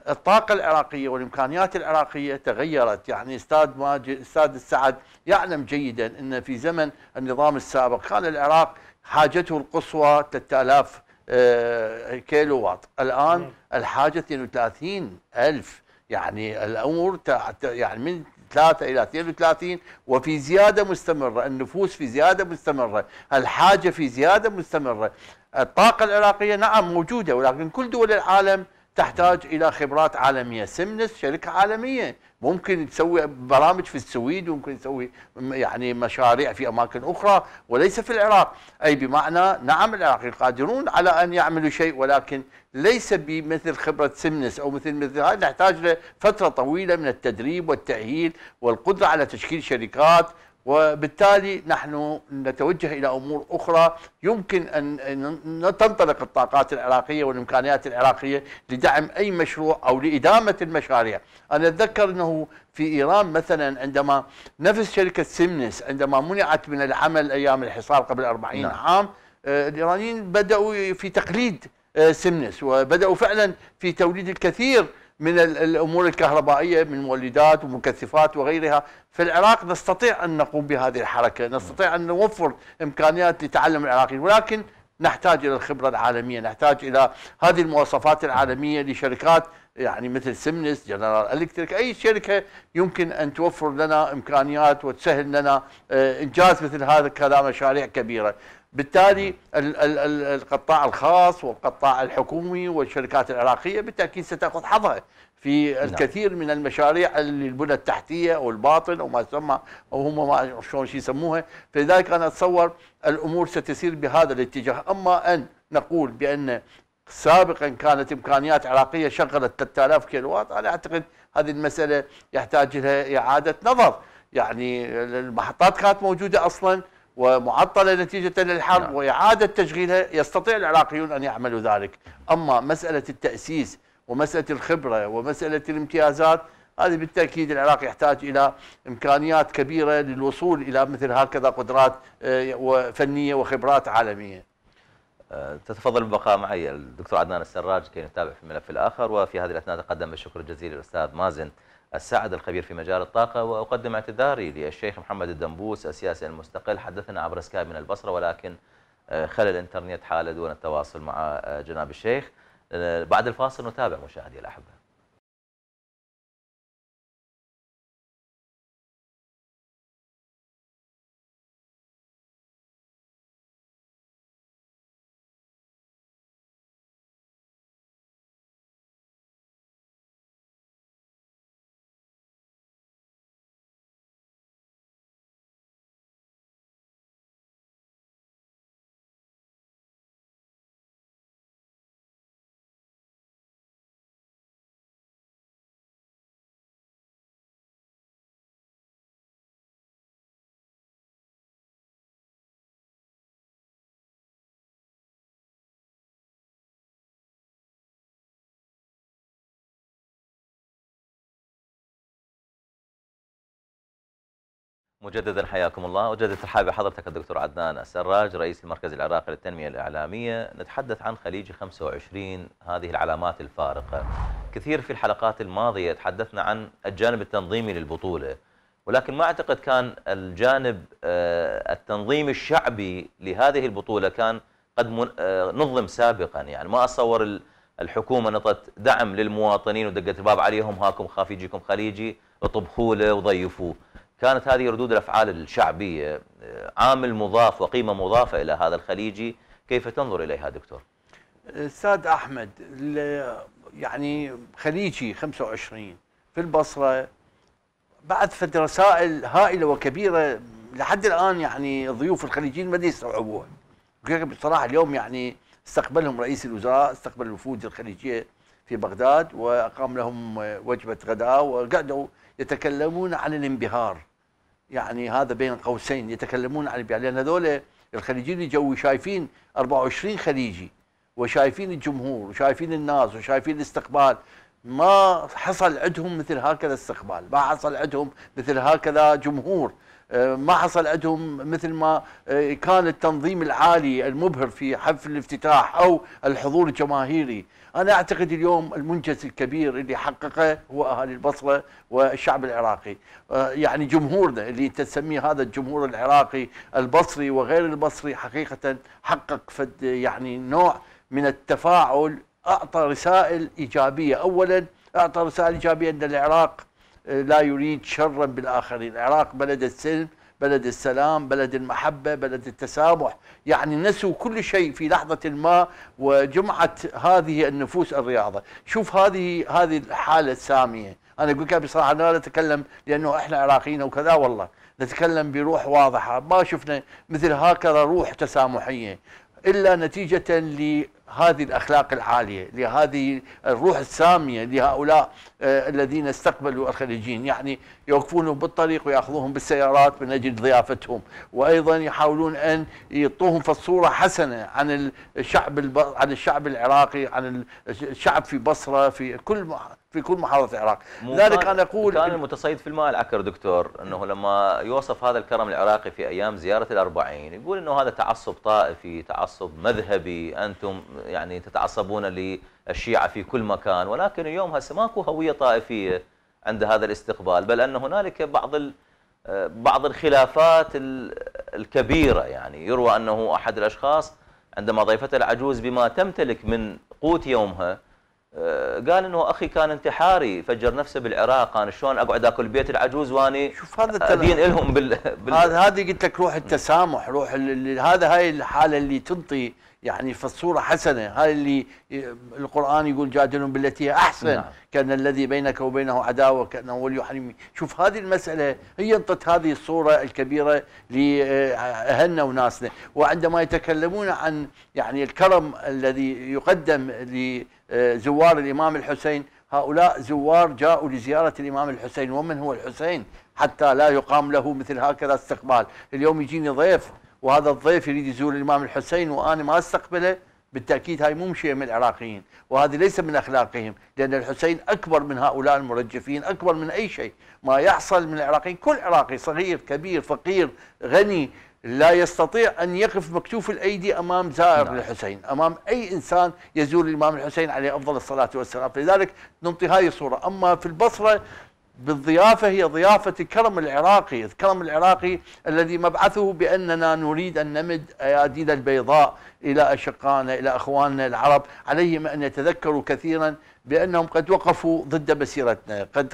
الطاقة العراقية والإمكانيات العراقية تغيرت. يعني أستاذ ماجد أستاذ السعد يعلم جيدا أن في زمن النظام السابق كان العراق حاجته القصوى 3000 آه، كيلو واط الآن نعم. الحاجة 32 ألف. يعني الأمور يعني من 3 إلى 32 وفي زيادة مستمرة. النفوس في زيادة مستمرة. الحاجة في زيادة مستمرة. الطاقة العراقية نعم موجودة ولكن كل دول العالم تحتاج إلى خبرات عالمية، سمنس شركة عالمية. ممكن تسوي برامج في السويد وممكن تسوي يعني مشاريع في أماكن أخرى وليس في العراق، أي بمعنى نعم العراقيين قادرون على أن يعملوا شيء ولكن ليس بمثل خبرة سمنس أو مثل مثل هذا. نحتاج لفترة طويلة من التدريب والتأهيل والقدرة على تشكيل شركات وبالتالي نحن نتوجه إلى أمور أخرى يمكن أن تنطلق الطاقات العراقية والإمكانيات العراقية لدعم أي مشروع أو لإدامة المشاريع، أنا أتذكر أنه في إيران مثلا عندما نفس شركة سيمنس عندما منعت من العمل أيام الحصار قبل 40 نعم. عام آه، الإيرانيين بدأوا في تقليد آه، سيمنس وبدأوا فعلا في توليد الكثير من ال- الأمور الكهربائية من مولدات ومكثفات وغيرها. في العراق نستطيع أن نقوم بهذه الحركة نستطيع أن نوفر إمكانيات لتعلم العراقيين. ولكن نحتاج إلى الخبرة العالمية نحتاج إلى هذه المواصفات العالمية لشركات يعني مثل سمنس جنرال إلكتريك أي شركة يمكن أن توفر لنا إمكانيات وتسهل لنا آه، إنجاز مثل هذا كذا مشاريع كبيرة. بالتالي ال- ال- ال- القطاع الخاص والقطاع الحكومي والشركات العراقية بالتأكيد ستأخذ حظها في الكثير من المشاريع اللي البنى التحتية أو الباطن أو ما يسمى أو هم ما شلون يسموها. فلذلك أنا أتصور الأمور ستسير بهذا الاتجاه. أما أن نقول بأن سابقا كانت إمكانيات عراقية شغلت 3000 كيلو وات أنا أعتقد هذه المسألة يحتاج لها إعادة نظر. يعني المحطات كانت موجودة أصلا ومعطلة نتيجة للحرب نعم. وإعادة تشغيلها يستطيع العراقيون أن يعملوا ذلك، أما مسألة التأسيس ومسألة الخبرة ومسألة الامتيازات هذه بالتأكيد العراق يحتاج إلى إمكانيات كبيرة للوصول إلى مثل هكذا قدرات آه، وفنية وخبرات عالمية. آه، تتفضل بالبقاء معي الدكتور عدنان السراج كي نتابع في الملف الآخر وفي هذه الأثناء أتقدم بالشكر الجزيل للأستاذ مازن السعد الخبير في مجال الطاقة وأقدم اعتذاري للشيخ محمد الدنبوس السياسي المستقل. حدثنا عبر سكايب من البصرة ولكن آه، خلل الإنترنت حال دون التواصل مع آه، جناب الشيخ. آه، بعد الفاصل نتابع مشاهدي الأحبة. مجددا حياكم الله. وجدد ترحاب بحضرتك الدكتور عدنان السراج رئيس المركز العراقي للتنمية الإعلامية. نتحدث عن خليج 25 هذه العلامات الفارقة. كثير في الحلقات الماضية تحدثنا عن الجانب التنظيمي للبطولة ولكن ما أعتقد كان الجانب آه، التنظيمي الشعبي لهذه البطولة كان قد آه، نظم سابقا. يعني ما أتصور ال- الحكومة نطت دعم للمواطنين ودقت الباب عليهم هاكم خاف يجيكم خليجي اطبخوا له وضيفوه. كانت هذه ردود الأفعال الشعبية آه، عامل مضاف وقيمة مضافة إلى هذا الخليجي. كيف تنظر إليها دكتور؟ أستاذ أحمد يعني خليجي 25 في البصرة فد رسائل هائلة وكبيرة لحد الآن يعني ضيوف الخليجيين ما يستوعبوها. بصراحة اليوم يعني استقبلهم رئيس الوزراء استقبل الوفود الخليجية في بغداد وأقام لهم وجبة غداء وقعدوا يتكلمون عن الانبهار. يعني هذا بين قوسين يتكلمون عن الانبهار لأن هذول الخليجيين اللي جو شايفين 24 خليجي وشايفين الجمهور وشايفين الناس وشايفين الاستقبال. ما حصل عندهم مثل هكذا استقبال ما حصل عندهم مثل هكذا جمهور. آه، ما حصل عندهم مثل ما آه، كان التنظيم العالي المبهر في حفل الافتتاح أو الحضور الجماهيري. أنا أعتقد اليوم المنجز الكبير اللي حققه هو أهالي البصرة والشعب العراقي. آه، يعني جمهورنا اللي انت تسميه هذا الجمهور العراقي البصري وغير البصري حقيقة حقق فد يعني نوع من التفاعل أعطى رسائل إيجابية. اولا أعطى رسائل إيجابية أن العراق آه، لا يريد شرا بالآخرين. العراق بلد السلم بلد السلام بلد المحبة بلد التسامح. يعني نسوا كل شيء في لحظة ما وجمعت هذه النفوس الرياضة. شوف هذه هذه الحالة السامية. أنا أقول لك بصراحة أنا لا أتكلم لأنه إحنا عراقيين وكذا والله. نتكلم بروح واضحة. ما شفنا مثل هكذا روح تسامحية. إلا نتيجة لهذه الأخلاق العالية، لهذه الروح السامية لهؤلاء آه، الذين استقبلوا الخليجيين، يعني يوقفونهم بالطريق ويأخذوهم بالسيارات من أجل ضيافتهم، وأيضا يحاولون أن يعطوهم في صوره حسنة عن الشعب. عن الشعب العراقي، عن الشعب في بصرة في كل. في كل محافظة العراق، لذلك أنا أقول كان المتصيد في الماء العكر دكتور إنه لما يوصف هذا الكرم العراقي في أيام زيارة الأربعين يقول إنه هذا تعصب طائفي تعصب مذهبي أنتم يعني تتعصبون للشيعة في كل مكان ولكن اليوم هسه ماكو هوية طائفية عند هذا الاستقبال بل أن هنالك بعض ال بعض الخلافات ال- الكبيرة يعني يروى أنه أحد الأشخاص عندما ضيفته العجوز بما تمتلك من قوت يومها قال إنه أخي كان انتحاري فجر نفسه بالعراق. أنا شلون أقعد آكل بيت العجوز وأني شوف هذا أدين لهم بال, بال... هذا هذه قلت لك روح التسامح روح ال- هذا هاي الحالة اللي تنطي يعني في الصورة حسنة. هاي اللي القرآن يقول جادلهم بالتي هي أحسن. نعم. كأن الذي بينك وبينه عداوة كأنه ولي حميم شوف هذه المسألة هي انطت هذه الصورة الكبيرة لأهلنا وناسنا. وعندما يتكلمون عن يعني الكرم الذي يقدم لزوار الإمام الحسين هؤلاء زوار جاءوا لزيارة الإمام الحسين. ومن هو الحسين؟ حتى لا يقام له مثل هكذا استقبال. اليوم يجيني ضيف. وهذا الضيف يريد يزور الإمام الحسين وأنا ما أستقبله بالتأكيد هاي مو مشيئة من العراقيين وهذه ليس من أخلاقهم لأن الحسين أكبر من هؤلاء المرجفين أكبر من أي شيء. ما يحصل من العراقيين كل عراقي صغير كبير فقير غني لا يستطيع أن يقف مكتوف الأيدي أمام زائر نعم. للحسين أمام أي إنسان يزور الإمام الحسين عليه أفضل الصلاة والسلام. لذلك نعطي هذه الصورة. أما في البصرة بالضيافة هي ضيافة الكرم العراقي الكرم العراقي الذي مبعثه بأننا نريد أن نمد أيادينا البيضاء إلى أشقائنا إلى أخواننا العرب. عليهم أن يتذكروا كثيرا بأنهم قد وقفوا ضد مسيرتنا قد,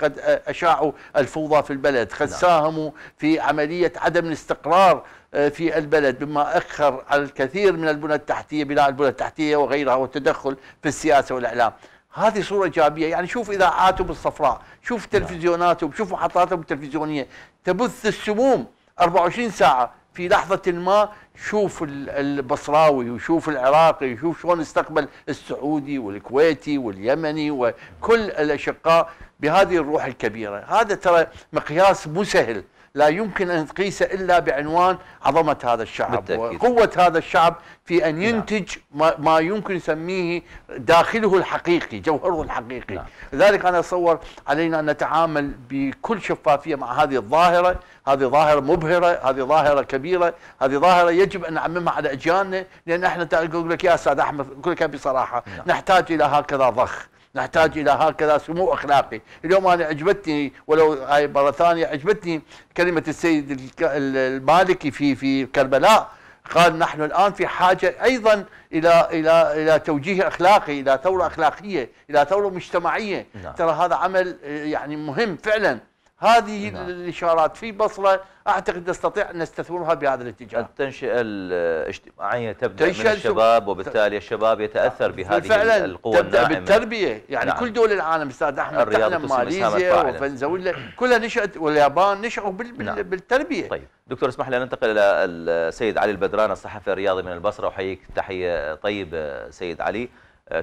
قد أشاعوا الفوضى في البلد قد نعم. ساهموا في عملية عدم الاستقرار آه، في البلد بما أخر على الكثير من البنى التحتية بناء البنى التحتية وغيرها والتدخل في السياسة والإعلام. هذه صورة إيجابية. يعني شوف إذاعاتهم الصفراء شوف. تلفزيوناتهم شوف محطاتهم التلفزيونية تبث السموم 24 ساعة في لحظة ما شوف البصراوي وشوف العراقي وشوف شلون استقبل السعودي والكويتي واليمني وكل الأشقاء بهذه الروح الكبيرة هذا ترى مقياس مو سهل لا يمكن أن تقيسه إلا بعنوان عظمة هذا الشعب بالتأكيد. وقوة هذا الشعب في أن نعم. ينتج ما, ما يمكن يسميه داخله الحقيقي جوهره الحقيقي نعم. لذلك أنا أتصور علينا أن نتعامل بكل شفافية مع هذه الظاهرة هذه ظاهرة مبهرة هذه ظاهرة كبيرة هذه ظاهرة يجب أن نعممها على أجيالنا لأن إحنا أقول لك يا أستاذ أحمد أقول لك بصراحة نعم. نحتاج إلى هكذا ضخ نحتاج إلى هكذا سمو أخلاقي، اليوم أنا عجبتني ولو هاي مرة ثانية عجبتني كلمة السيد المالكي في في كربلاء. قال نحن الآن في حاجة أيضا إلى إلى إلى توجيه أخلاقي، إلى ثورة أخلاقية، إلى ثورة مجتمعية، نعم. ترى هذا عمل يعني مهم فعلا. هذه نعم. الإشارات في بصرة أعتقد نستطيع أن نستثمرها بهذا الاتجاه. التنشئه الاجتماعية تبدأ من الشباب. وبالتالي الشباب يتأثر بهذه فعلا القوى تبدأ الناعمة. بالتربية، يعني نعم. كل دول العالم أستاذ أحمد تعلم ماليزيا وفنزويلا. كلها نشأت واليابان نشأوا بال نعم. بالتربية. طيب. دكتور اسمح لي ننتقل إلى السيد علي البدران الصحفي الرياضي من البصرة. أحييك تحية طيبه سيد علي.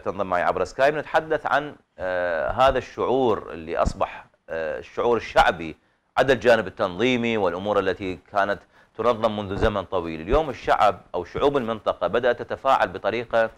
تنضم معي عبر سكايب. نتحدث عن آه، هذا الشعور اللي أصبح الشعور الشعبي عدا الجانب التنظيمي والأمور التي كانت تنظم منذ زمن طويل. اليوم الشعب أو شعوب المنطقة بدأت تتفاعل بطريقة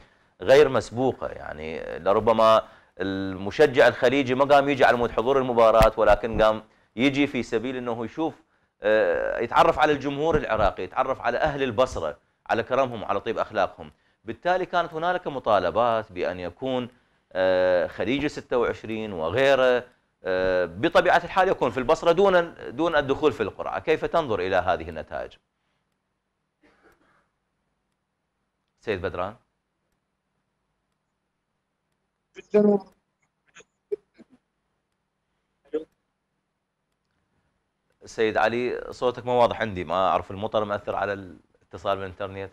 غير مسبوقة. يعني لربما المشجع الخليجي ما قام يجي على مود حضور المباراة ولكن قام يجي في سبيل أنه يشوف آه، يتعرف على الجمهور العراقي يتعرف على أهل البصرة على كرمهم وعلى طيب أخلاقهم. بالتالي كانت هنالك مطالبات بأن يكون آه، خليجي 26 وغيره آه، بطبيعة الحال يكون في البصرة دون دون الدخول في القرعة كيف تنظر إلى هذه النتائج؟ سيد بدران. سيد علي صوتك ما واضح عندي. ما أعرف المطر مأثر على الاتصال بالإنترنت.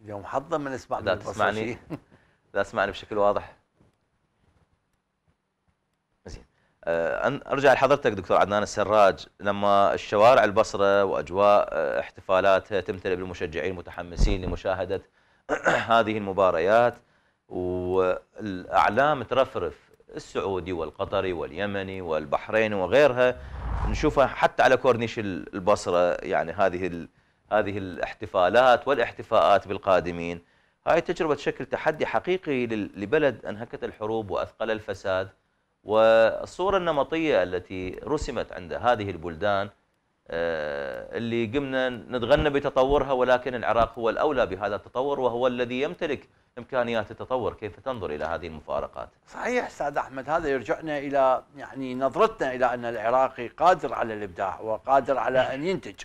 اليوم حظا من اسمع لا تسمعني لا تسمعني بشكل واضح آه، أرجع لحضرتك دكتور عدنان السراج. لما الشوارع البصرة وأجواء آه، احتفالاتها تمتلئ بالمشجعين المتحمسين لمشاهدة هذه المباريات والأعلام ترفرف السعودي والقطري واليمني والبحريني وغيرها. نشوفها حتى على كورنيش البصرة يعني هذه هذه الاحتفالات والاحتفاءات بالقادمين. هاي تجربة تشكل تحدي حقيقي لبلد أنهكت الحروب وأثقل الفساد. والصورة النمطية التي رسمت عند هذه البلدان آه، اللي قمنا نتغنى بتطورها ولكن العراق هو الأولى بهذا التطور وهو الذي يمتلك إمكانيات التطور. كيف تنظر إلى هذه المفارقات؟ صحيح أستاذ أحمد هذا يرجعنا إلى يعني نظرتنا إلى أن العراقي قادر على الإبداع وقادر على أن ينتج.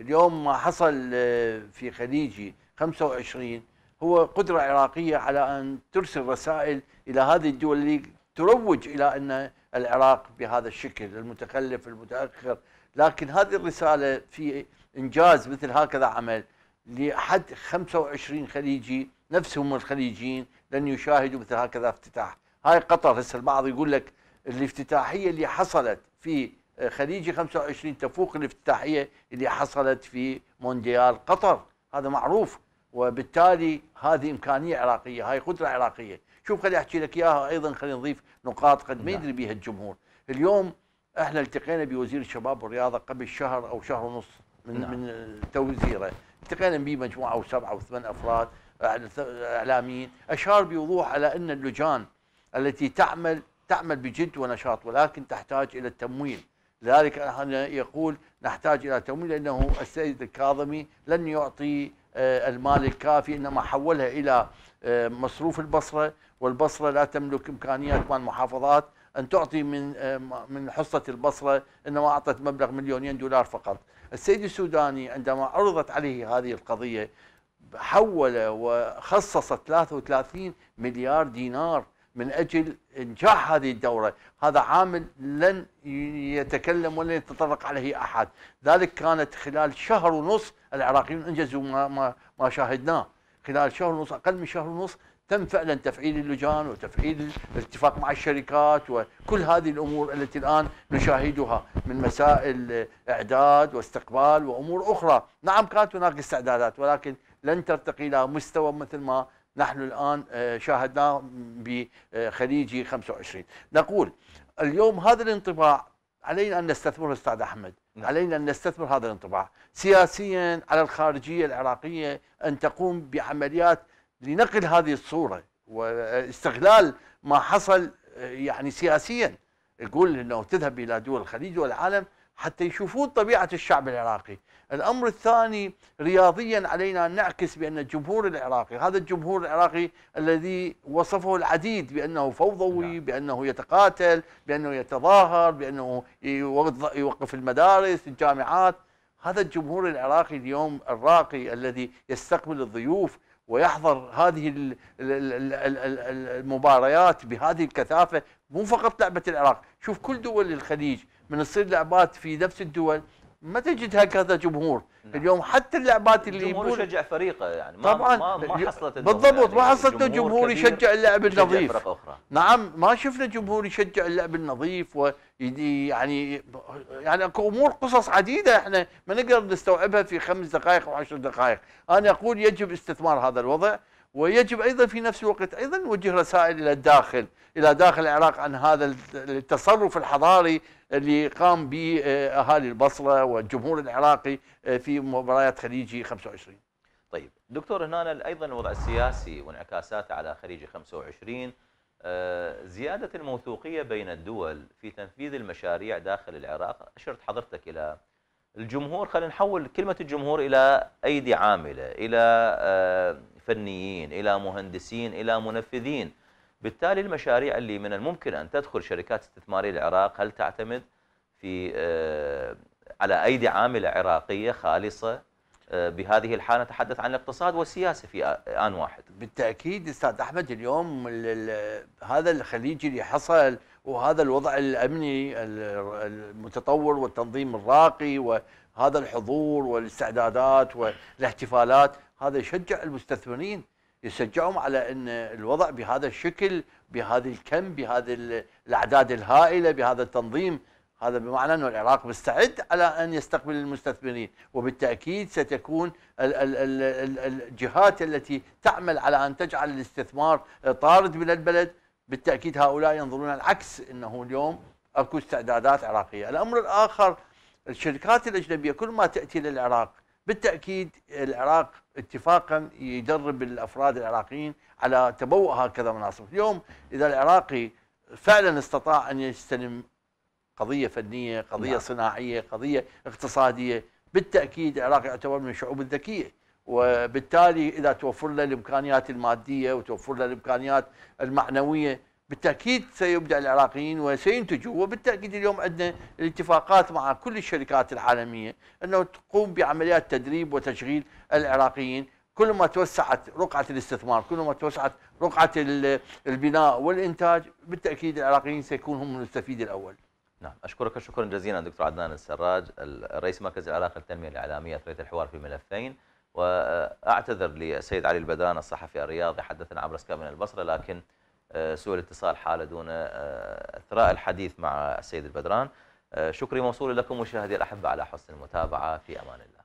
اليوم ما حصل آه، في خليجي 25 هو قدرة عراقية على أن ترسل رسائل إلى هذه الدول اللي تروج إلى أن العراق بهذا الشكل المتخلف المتأخر. لكن هذه الرسالة في إنجاز مثل هكذا عمل لحد 25 خليجي نفسهم الخليجيين لن يشاهدوا مثل هكذا افتتاح. هاي قطر هسه البعض يقول لك الافتتاحية اللي حصلت في خليجي 25 تفوق الافتتاحية اللي حصلت في مونديال قطر. هذا معروف وبالتالي هذه إمكانية عراقية هاي قدرة عراقية. شوف خلي أحكي لك إياها أيضا خلينا نضيف نقاط قد ما نعم. يدري بها الجمهور اليوم إحنا التقينا بوزير الشباب والرياضة قبل شهر أو شهر ونص من نعم. من توزيره التقينا به مجموعة أو سبعة أو ثمان أفراد إعلاميين اشار بوضوح على أن اللجان التي تعمل تعمل بجد ونشاط ولكن تحتاج إلى التمويل لذلك يقول نحتاج إلى تمويل لأنه السيد الكاظمي لن يعطي آه، المال الكافي إنما حولها إلى مصروف البصرة والبصرة لا تملك امكانيات مال المحافظات أن تعطي من آه، من حصة البصرة انما أعطت مبلغ مليونين دولار فقط. السيد السوداني عندما عرضت عليه هذه القضية حول وخصص 33 مليار دينار من أجل إنجاح هذه الدورة، هذا عامل لن يتكلم ولن يتطرق عليه أحد، ذلك كانت خلال شهر ونص العراقيون أنجزوا ما ما ما شاهدناه، خلال شهر ونص أقل من شهر ونص تم فعلا تفعيل اللجان وتفعيل الاتفاق مع الشركات وكل هذه الأمور التي الآن نشاهدها من مسائل إعداد واستقبال وأمور أخرى، نعم كانت هناك استعدادات ولكن لن ترتقي إلى مستوى مثل ما نحن الآن آه، شاهدناه بخليجي 25 نقول اليوم هذا الانطباع علينا أن نستثمره أستاذ أحمد. نعم. علينا أن نستثمر هذا الانطباع. سياسيا على الخارجية العراقية أن تقوم بعمليات لنقل هذه الصورة واستغلال ما حصل يعني سياسيا. يقول إنه تذهب إلى دول الخليج والعالم حتى يشوفون طبيعة الشعب العراقي. الأمر الثاني رياضيا علينا أن نعكس بأن الجمهور العراقي هذا الجمهور العراقي الذي وصفه العديد بأنه فوضوي نعم. بأنه يتقاتل بأنه يتظاهر بأنه يوظ- يوقف المدارس الجامعات. هذا الجمهور العراقي اليوم الراقي الذي يستقبل الضيوف ويحضر هذه ال- ال- ال- ال- ال- المباريات بهذه الكثافة مو فقط لعبة العراق. شوف كل دول الخليج من تصير لعبات في نفس الدول ما تجد هكذا جمهور. نعم. اليوم حتى اللعبات اللي الجمهور يشجع فريقه يعني ما طبعا ما, ما حصلت بالضبط ما يعني. حصلت إنه جمهور يشجع اللعب النظيف. أخرى. نعم ما شفنا جمهور يشجع اللعب النظيف ويدي يعني يعني أكو أمور قصص عديدة إحنا ما نقدر نستوعبها في خمس دقائق أو عشر دقائق، أنا أقول يجب استثمار هذا الوضع. ويجب أيضا في نفس الوقت أيضا نوجه رسائل إلى الداخل إلى داخل العراق عن هذا التصرف الحضاري اللي قام به اهالي البصرة والجمهور العراقي آه، في مباريات خليجي 25 طيب دكتور هنا أيضا الوضع السياسي وانعكاساته على خليج 25 آه، زيادة الموثوقية بين الدول في تنفيذ المشاريع داخل العراق أشرت حضرتك إلى الجمهور. خلينا نحول كلمة الجمهور إلى أيدي عاملة إلى آه، فنيين إلى مهندسين إلى منفذين. بالتالي المشاريع اللي من الممكن أن تدخل شركات استثماريه العراق هل تعتمد في آه، على أيدي عاملة عراقية خالصة؟ آه، بهذه الحالة نتحدث عن الاقتصاد والسياسة في آن واحد. بالتأكيد أستاذ أحمد اليوم ال- ال- هذا الخليج اللي حصل وهذا الوضع الأمني ال- المتطور والتنظيم الراقي وهذا الحضور والاستعدادات والاحتفالات هذا يشجع المستثمرين يشجعهم على إن الوضع بهذا الشكل بهذا الكم بهذه ال- الأعداد الهائلة بهذا التنظيم. هذا بمعنى أن العراق مستعد على أن يستقبل المستثمرين وبالتأكيد ستكون ال- ال- ال- الجهات التي تعمل على أن تجعل الاستثمار طارد من البلد. بالتأكيد هؤلاء ينظرون العكس أنه اليوم أكو استعدادات عراقية. الأمر الآخر الشركات الأجنبية كل ما تأتي للعراق بالتأكيد العراق اتفاقا يدرب الأفراد العراقيين على تبوء هكذا مناصب اليوم إذا العراقي فعلا استطاع أن يستلم قضية فنية قضية نعم. صناعية قضية اقتصادية بالتأكيد العراق يعتبر من الشعوب الذكية وبالتالي إذا توفر له الإمكانيات المادية وتوفر له الإمكانيات المعنوية بالتأكيد سيبدع العراقيين وسينتجوا وبالتأكيد اليوم عندنا الاتفاقات مع كل الشركات العالمية أنه تقوم بعمليات تدريب وتشغيل العراقيين. كل ما توسعت رقعة الاستثمار كل ما توسعت رقعة ال- البناء والإنتاج بالتأكيد العراقيين سيكون هم المستفيد الأول. نعم أشكرك شكرا جزيلا دكتور عدنان السراج رئيس مركز العراق للتنميه الإعلامية اثريه الحوار في ملفين. وأعتذر للسيد علي البدران الصحفي الرياضي حدثنا عبر سكاي من البصرة لكن سوء الاتصال حاله دون آه، اثراء الحديث مع السيد البدران. آه، شكري موصول لكم مشاهدي الأحبة على حسن المتابعة في أمان الله.